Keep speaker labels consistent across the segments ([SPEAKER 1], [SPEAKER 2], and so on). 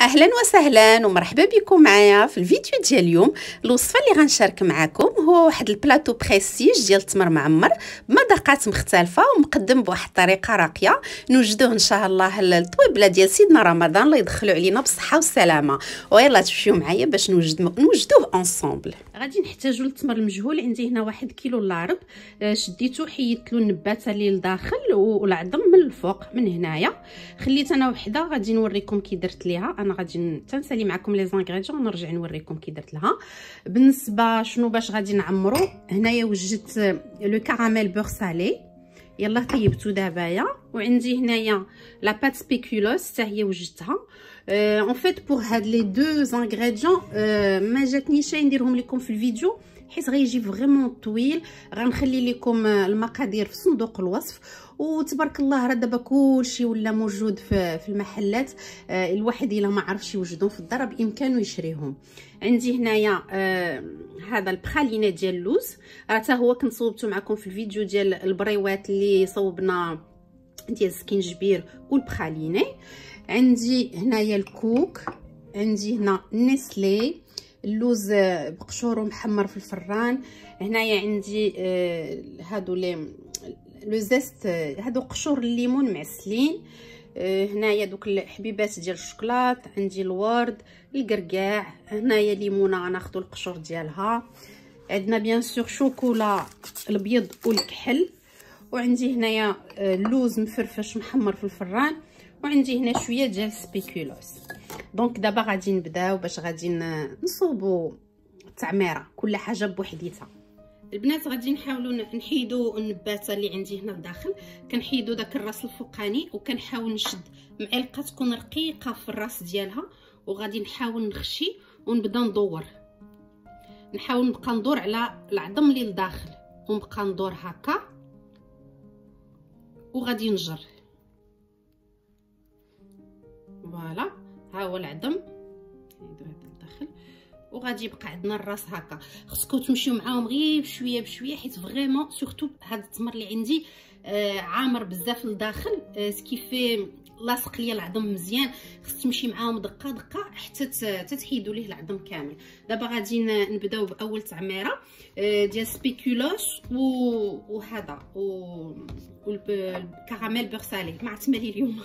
[SPEAKER 1] أهلا وسهلا ومرحبا بكم معايا في الفيديو ديال اليوم. الوصفة اللي غنشارك معكم هو واحد ال plateau prestige ديال التمر معمر بمذاقات مختلفة ومقدم بواحد الطريقة راقية. نوجدوه إن شاء الله الطويبله ديال سيدنا رمضان. الله يدخلوا علينا بالصحه والسلامه ويلا تمشيو معايا باش نوجد نوجدوه ensemble غادي نحتاجو التمر المجهول عندي هنا واحد كيلو الا ربع آه، شديتو حيدت له النباتة اللي لداخل والعظم من الفوق من هنايا. خليت أنا وحدة غادي نوريكم كي درت ليها. أنا غادي تنسالي معكم les ingrédients ونرجع نوريكم كي درت لها. بالنسبة شنو باش غادي نعمرو؟ هنايا وجدت le caramel beurre salé. يلا طيبتو دابايا. وعندي هنايا la pâte spéculoos حتى هي وجدتها. en fait pour هاد les deux ingrédients ما جاتنيش نديرهم لكم في الفيديو حيت غيجي vraiment طويل غنخلي لكم المقادير في صندوق الوصف وتبارك الله راه دابا كلشي ولا موجود في, في المحلات آه الواحد الا ما عرفش يوجدهم في الدار بامكانه يشريهم عندي هنايا آه هذا ال praliné ديال اللوز راه حتى هو كنت صوبته معكم في الفيديو ديال البريوات اللي صوبنا ديال السكينجبير وال praliné عندي هنايا الكوك عندي هنا نيسلي اللوز بقشور محمر في الفران. هنايا عندي آه هادو les le zeste هادو قشور الليمون معسلين. آه هنايا دوك الحبيبات ديال الشوكولات عندي الورد القرقاع هنايا ليمونة غناخدو القشور ديالها. عندنا bien sûr شوكولا الابيض والكحل. وعندي هنايا اللوز مفرفش محمر في الفران. وعندي هنا شوية ديال spéculoos donc دابا غادي نبداو باش غادي نصوبوا التعميرة كل حاجة بوحديتها. البنات غادي نحاولوا نحيدوا النباتة اللي عندي هنا لداخل كنحيدوا داك الراس الفوقاني وكنحاول نشد معلقة تكون رقيقة في الراس ديالها. وغادي نحاول نخشي ونبدأ ندور. نحاول نبقى ندور على العظم اللي لداخل. ونبقى ندور هكا. وغادي نجر. ها هو العظم الداخل. وغادي يبقى عندنا الراس هكا. خصكم تمشيو معاهم غير بشوية بشوية حيت vraiment surtout هذا التمر اللي عندي آه عامر بزاف لداخل آه ce qui fait لاصق ليا العظم مزيان. خص تمشي معاهم دقة دقة حتى تتحيدوا ليه العظم كامل. دابا غادي نبداو بأول تعميرة آه ديال spéculoos وهذا وال caramel beurre salé ما عرفت مالي اليوم.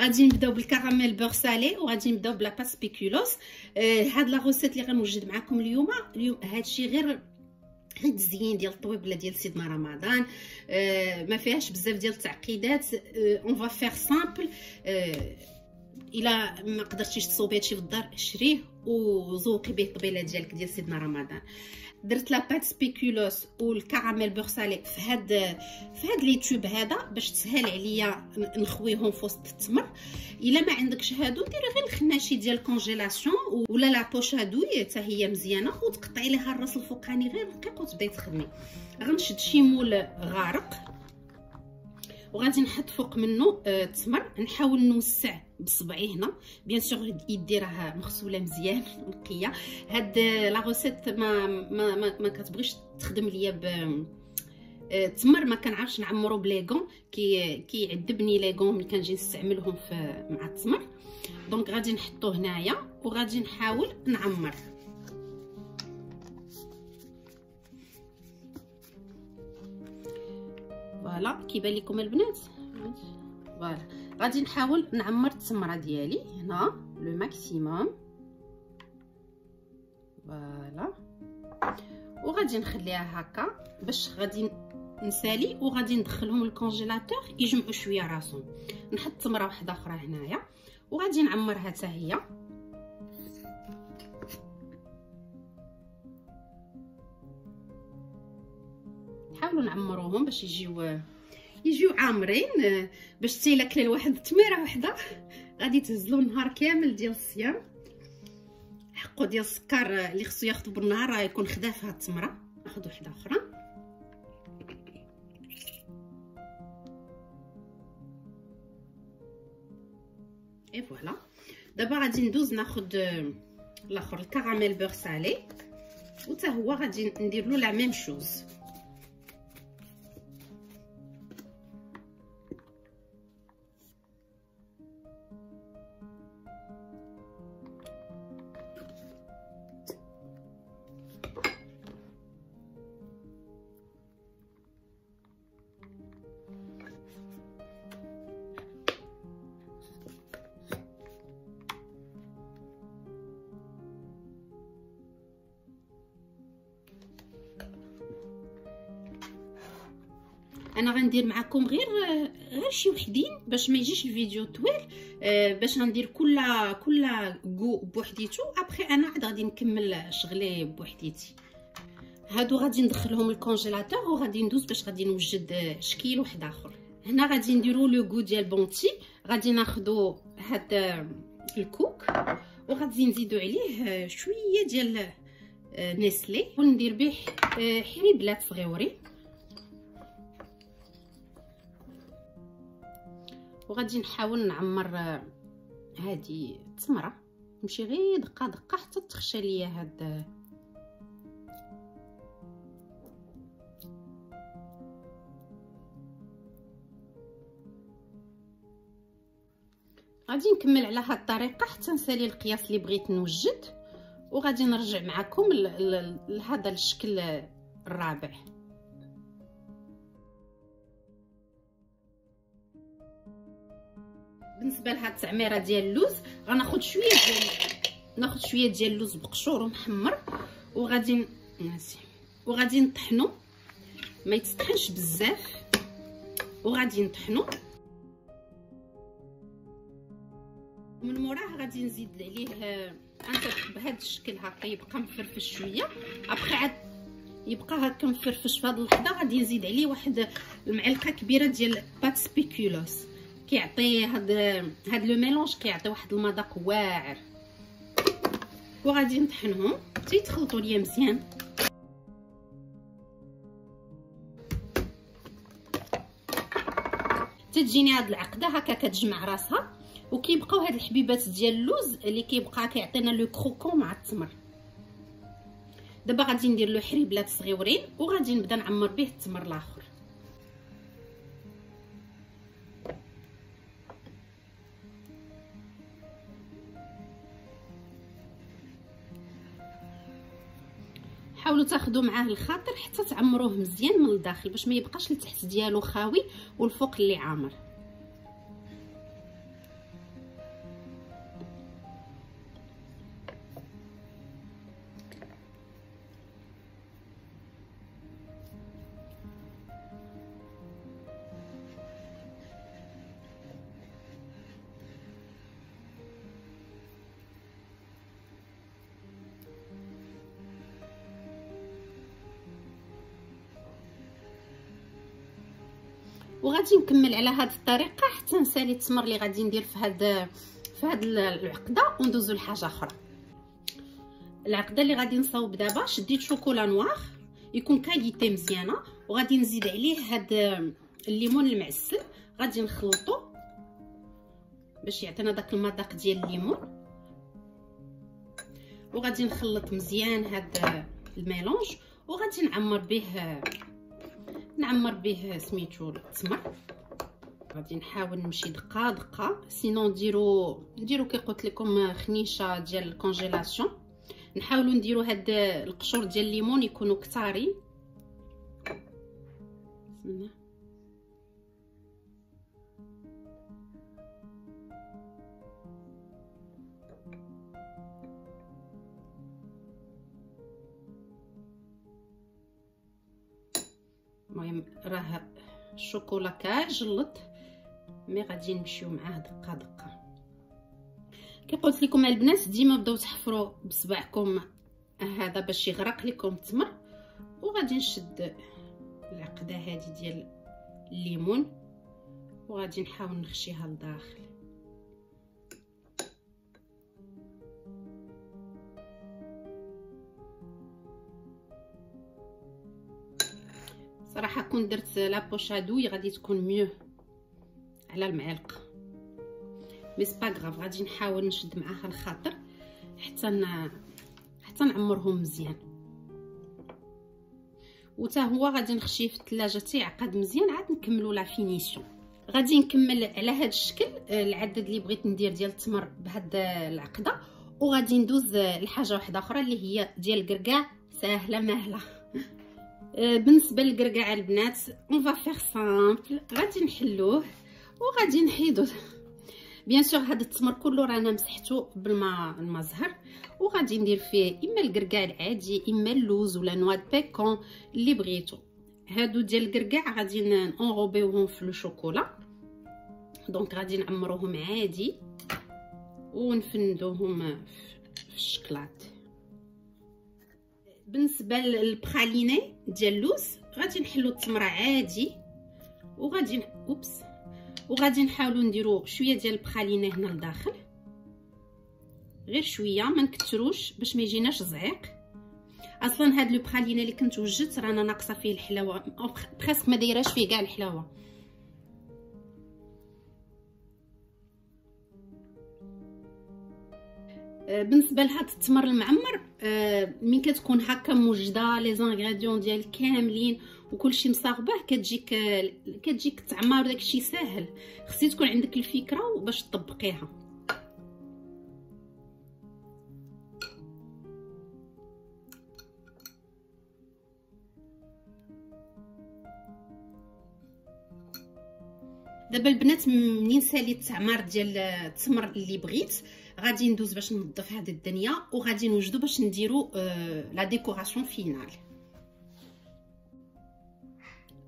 [SPEAKER 1] غادي نبداو بال caramel beurre salé وغادي نبداو ب la pâte spéculoos آه هاد la recette اللي غنوجد معكم اليوم اليوم هادشي غير غير تزيين ديال الطويبله ديال سيدنا رمضان. آه ما فيهاش بزاف ديال التعقيدات. on va faire simple إلا ما قدرتيش تصوبي هادشي في الدار شريه وزوقي به الطبيله ديالك ديال سيدنا رمضان. درت la pâte spéculoos وال caramel beurre salé في هاد في هاد les tubes هذا باش تسهل عليا نخويهم في وسط التمر. إلا ما عندكش هادو ديري غير الخناشي ديال ال congélation ولا la poche هادوي حتى هي مزيانة وتقطعي ليها الراس الفوقاني غير رقيق وتبداي تخدمي. غنشد شي moule غارق. وغادي نحط فوق منه التمر آه نحاول نوسع بصبعي هنا. bien sûr يدي راه مغسولة مزيان نقية. هاد la recette ما ما ما, ما كتبغيش تخدم ليا ب التمر ما كنعرفش نعمرو ب les gants. كي كيعذبني les gants ملي كنجي نستعملهم في مع التمر. donc غادي نحطو هنايا وغادي نحاول نعمر. voilà كيبان لكم البنات. voilà. غادي نحاول نعمر التمرة ديالي هنا le maximum. فوالا. وغادي نخليها هكا باش غادي نسالي وغادي ندخلهم للكونجيلاتور يجمعوا شوية راسهم. نحط تمرة واحدة أخرى هنايا. وغادي نعمرها حتى هي. نعمروهم باش يجيو يجيو عامرين باش تيلاكل الواحد التميره وحدة. غادي تهزلو نهار كامل ديال الصيام. حقو ديال السكر اللي خصو ياخذ بالنهار راه يكون خدا في هاد التمرة. ناخذ وحدة أخرى. اي voilà دابا غادي ندوز ناخذ الآخر ال caramel beurre salé. وتا هو غادي ندير له la même chose أنا غندير معكم غير غير شي وحدين باش ما يجيش الفيديو طويل آه، باش غندير كل كل كو بوحديتو. ابخي أنا عاد غادي نكمل شغلي بوحديتي. هادو غادي ندخلهم ال congélateur وغادي ندوز باش غادي نوجد شكيل واحد آخر. هنا غادي نديرو le goût ديال Bounty. غادي ناخدو هاد الكوك وغادي نزيدو عليه شوية ديال Nestlé وندير به حريبلات صغيورين. وغادي نحاول نعمر هذه التمره نمشي غير دقة دقة حتى تخشى ليا هاد غادي نكمل على هاد الطريقة حتى نسالي القياس اللي بغيت نوجد. وغادي نرجع معكم لهذا الشكل الرابع. بالنسبة لهاد التعميرة ديال اللوز غناخذ شوية ديال ناخذ شوية ديال اللوز بقشور ومحمر وغادي ناسي وغادي نطحنو. ما يتطحنش بزاف. وغادي نطحنو. من موراه غادي نزيد عليه أنت بهذا الشكل هكا يبقى مفرفش شوية. ابخي عاد يبقى هكا مفرفش هذه اللحظه غادي نزيد عليه واحد المعلقة كبيرة ديال بات سبيكولوس كيعطي هاد هاد لو ميلونج كيعطي واحد المذاق واعر. وغادي نطحنهم. حتى يتخلطوا ليا مزيان. تجيني هاد العقدة هكا كتجمع راسها. وكيبقاو هاد الحبيبات ديال اللوز اللي كيبقى كيعطينا لو كروكون مع التمر. دابا غادي ندير له حريبلات صغيورين وغادي نبدا نعمر به التمر الآخر. تاخذوا معاه الخاطر حتى تعمروه مزيان من الداخل باش ما يبقاش لتحت ديالو خاوي والفوق اللي عامر. وغادي نكمل على هذه الطريقة حتى نسالي التمر اللي غادي ندير في هذا في هذه العقدة وندوزو لحاجة أخرى. العقدة اللي غادي نصاوب دابا شديت chocolat noir يكون qualité مزيانة وغادي نزيد عليه هذا الليمون المعسل. غادي نخلطو باش يعطينا داك المذاق ديال الليمون. وغادي نخلط مزيان هذا ال mélange وغادي نعمر به نعمر به سميتو التمر غادي نحاول نمشي دقة دقة. sinon نديرو نديرو كي قلت لكم خنيشة ديال ال congélation. نحاولوا نديرو هاد القشور ديال الليمون يكونوا كثارين المهم راه الشوكولا كاجلط مي غادي نمشيو معاه دقة دقة. كي قلت لكم البنات ديما بداو تحفروا بصبعكم هذا باش يغرق لكم التمر وغادي نشد العقدة هذه ديال الليمون. وغادي نحاول نخشيها لداخل. صراحة كون درت la poche à douille غادي تكون mieux على المعلقه mais c'est pas grave غادي نحاول نشد معاها الخاطر حتى ن... حتى نعمرهم مزيان. وتا هو غادي نخشيه في الثلاجة تيعقد مزيان عاد نكملوا la finition غادي نكمل على هذا الشكل العدد اللي بغيت ندير ديال التمر بهاد العقدة. وغادي ندوز لحاجة واحدة أخرى اللي هي ديال الكركاع ساهله ماهله آه، بالنسبة للكركاع البنات on va faire simple غادي نحلوه وغادي نحيدو bien sûr هذا التمر كله رانا مسحته بالماء المزهر. وغادي ندير فيه إما الكركاع العادي إما اللوز ولا noix pécan اللي بغيتو. هادو ديال الكركاع غادي نغوبيوهم في الشوكولا. donc غادي نعمروهم عادي. ونفندوهم في الشكلاط بالنسبة لل praliné ديال اللوز غادي نحلو التمرة عادي. وغادي oups. وغادي نحاولوا نديرو شوية ديال ال praliné هنا لداخل. غير شوية ما نكثروش باش ما يجيناش زعيق. أصلا هاد le praliné اللي كنت وجدت رانا ناقصة فيه الحلاوة parce que ما دايراش فيه كاع الحلاوة. بالنسبة لهاد التمر المعمر آه، من كتكون هكا موجدة les ingrédients ديال كاملين وكلشي مصاوبة كتجيك كتجيك تعمر داكشي ساهل. خصي تكون عندك الفكرة باش تطبقيها. دابا البنات منين ساليت التعمار ديال التمر اللي بغيت؟ غادي ندوز باش ننظف هذه الدنيا وغادي نوجدو باش نديرو آه la décoration finale.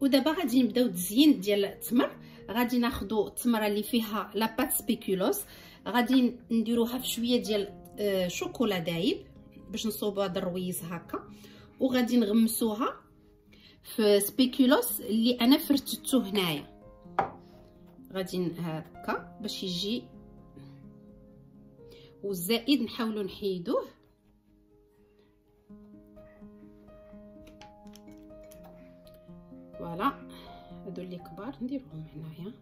[SPEAKER 1] ودابا غادي نبداو التزيين ديال التمر. غادي ناخذوا التمرة اللي فيها la pâte spéculoos غادي نديروها في شوية ديال آه شوكولا دايب باش نصوبوا هذا الرويز هكا. وغادي نغمسوها في spéculoos اللي أنا فرتتو هنايا. غادي هكا باش يجي والزائد نحاولوا نحيدوه voilà هادو اللي كبار نديرهم هنايا.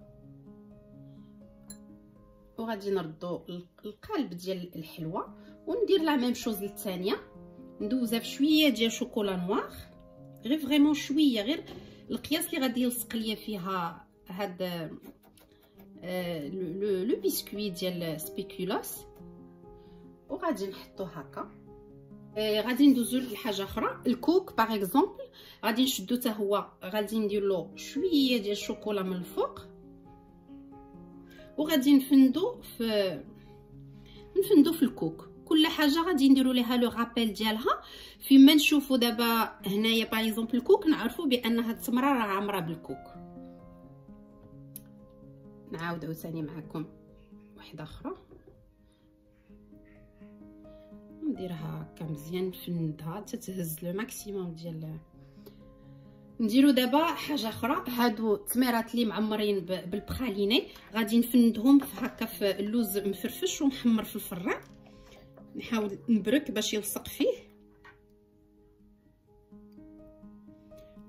[SPEAKER 1] وغادي نردو القالب ديال الحلوة وندير la même chose للثانيه ندوزها في شوية ديال chocolat noir. غير vraiment شوية غير القياس اللي غادي يلصق ليا فيها هاد آه le biscuit ديال spéculoos وغادي نحطو هكا. آه غادي ندوزو لحاجة أخرى. الكوك par exemple غادي نشدو حتى هو غادي ندير له شوية ديال الشوكولا من الفوق. وغادي نفندو في نفندو في الكوك. كل حاجة غادي نديرو ليها le rappel ديالها. فيما نشوفو دابا هنايا par exemple الكوك نعرفو بان هاد التمره راه عامرة بالكوك. نعاود عاوتاني معكم. واحدة أخرى. نديرها هكا مزيان نفندها تتهز le maximum ديال نديرو دابا حاجة أخرى. هادو التميرات اللي معمرين بال praliné. غادي نفندهم هكا في اللوز مفرفش ومحمر في الفران نحاول نبرك باش يلصق فيه.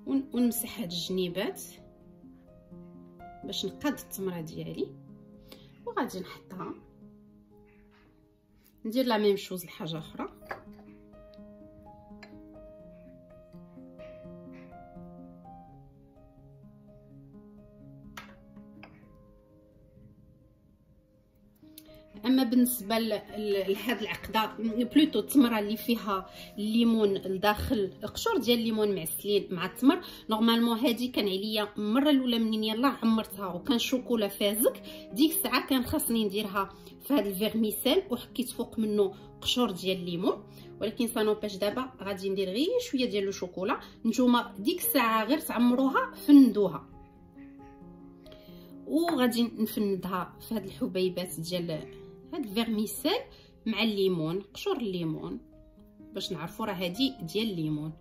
[SPEAKER 1] ونمسح هاد الجنيبات باش نقاد التمرة ديالي. وغادي نحطها. ندير لا ميم شوز لحاجة أخرى. بالنسبة لهاد العقدة plutôt التمره اللي فيها الليمون لداخل قشور ديال الليمون معسلين مع التمر normalement هادي كان عليا المرة الأولى منين يلاه عمرتها وكان شوكولا فازك. ديك الساعة كان خاصني نديرها في هاد ال vermicelle وحكيت فوق منه قشور ديال الليمون ولكن سانوباش دابا غادي ندير غير شوية ديال الشوكولا. نتوما ديك الساعة غير تعمروها فندوها. وغادي نفندها في هاد الحبيبات ديال هاد ال vermicelle مع الليمون قشور الليمون باش نعرفوا راه هادي ديال الليمون.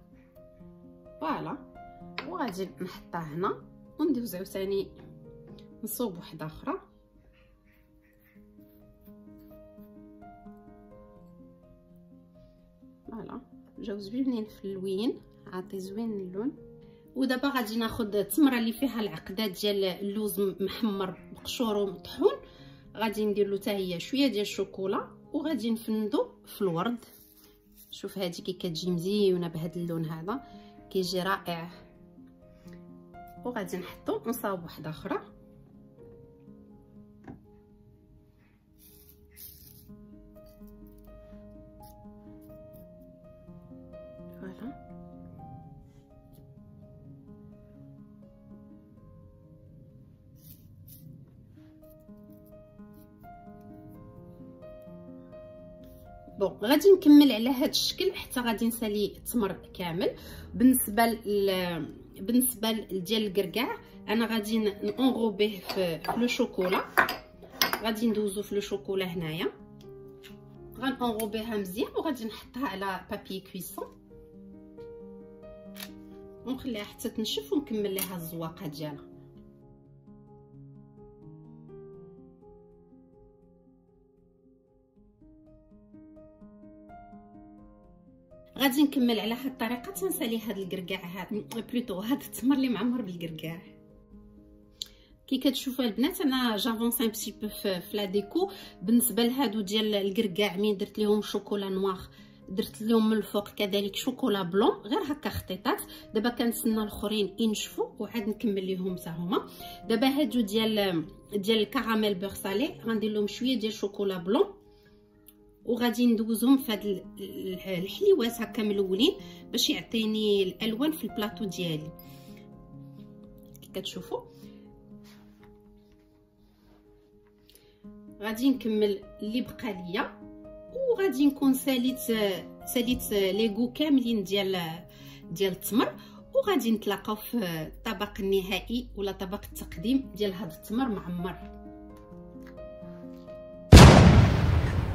[SPEAKER 1] voilà. وغادي نحطها هنا وندوز عاوتاني نصوب وحدة أخرى. voilà. جاو في اللوين؟ عاطي زوين اللون. ودابا غادي ناخذ التمرة اللي فيها العقدة ديال اللوز محمر بقشور ومطحون. غادي ندير له حتى هي شوية ديال الشوكولا وغادي نفندو في الورد. شوف هذه كي كتجي مزيونة بهذا اللون هذا كيجي رائع. وغادي نحطو نصاوب واحدة أخرى. بون غادي نكمل على هذا الشكل حتى غادي نسالي التمر كامل. بالنسبة بالنسبة ديال الكركاع أنا غادي نغوبيه في لو شوكولا. غادي ندوزو في لو شوكولا هنايا. غنغوبيها مزيان وغادي نحطها على بابي كويسون ونخليها حتى تنشف ونكمل ليها الزواقة ديالها. غادي نكمل على هاد الطريقة تنسالي هاد الكركاع هاد plutôt هاد التمر اللي معمر بالكركاع كي كتشوفوا البنات أنا j'avance un petit peu في la déco بالنسبة لهادو ديال الكركاع مين درت لهم chocolat noir درت لهم من الفوق كذلك chocolat blanc غير هكا خطيطات. دابا كنتسنى الأخرين ينشفوا وعاد نكمل لهم حتى هما. دابا هادو ديال ديال الكراميل بور سالي غندير لهم شوية ديال chocolat blanc. وغادي ندوزهم في هاد الحليوات هكا ملونين باش يعطيني الألوان في البلاطو ديالي. كتشوفوا. غادي نكمل اللي بقى ليا. وغادي نكون ساليت ساليت ليغو كاملين ديال ديال التمر. وغادي نتلاقاو في الطبق النهائي ولا طبق التقديم ديال هذا التمر معمر.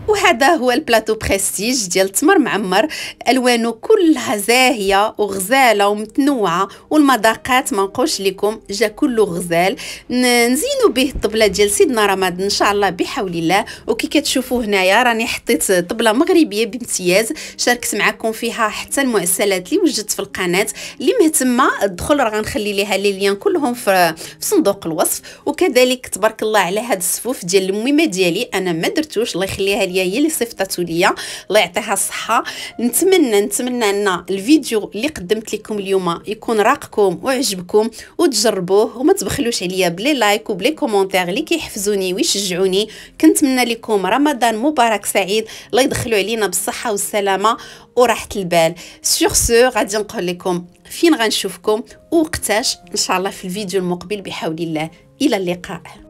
[SPEAKER 2] وهذا هو ال plateau prestige ديال التمر معمر. ألوانه كلها زاهية وغزالة ومتنوعة والمذاقات ما نقولش لكم جا كله غزال. نزينوا به الطبلة ديال سيدنا رمضان إن شاء الله بحول الله. وكي كتشوفوا هنايا راني حطيت طبلة مغربية بامتياز شاركت معكم فيها حتى المؤسسات اللي وجدت في القناة. اللي مهتمه الدخل راه غنخلي ليها les liens كلهم في صندوق الوصف. وكذلك تبارك الله على هاد الصفوف ديال الميمه ديالي أنا ما درتوش الله يخليها ليا هي اللي صيفطاتو ليا. الله يعطيها الصحة. نتمنى نتمنى أن الفيديو اللي قدمت لكم اليوم يكون راقكم وعجبكم وتجربوه وما تبخلوش عليا ب les likes وب les commentaires اللي كيحفزوني ويشجعوني. كنتمنى لكم رمضان مبارك سعيد. الله يدخلوا علينا بالصحة والسلامة وراحة البال. sur ce غادي نقول لكم فين غنشوفكم وقتاش إن شاء الله في الفيديو المقبل بحول الله. إلى اللقاء.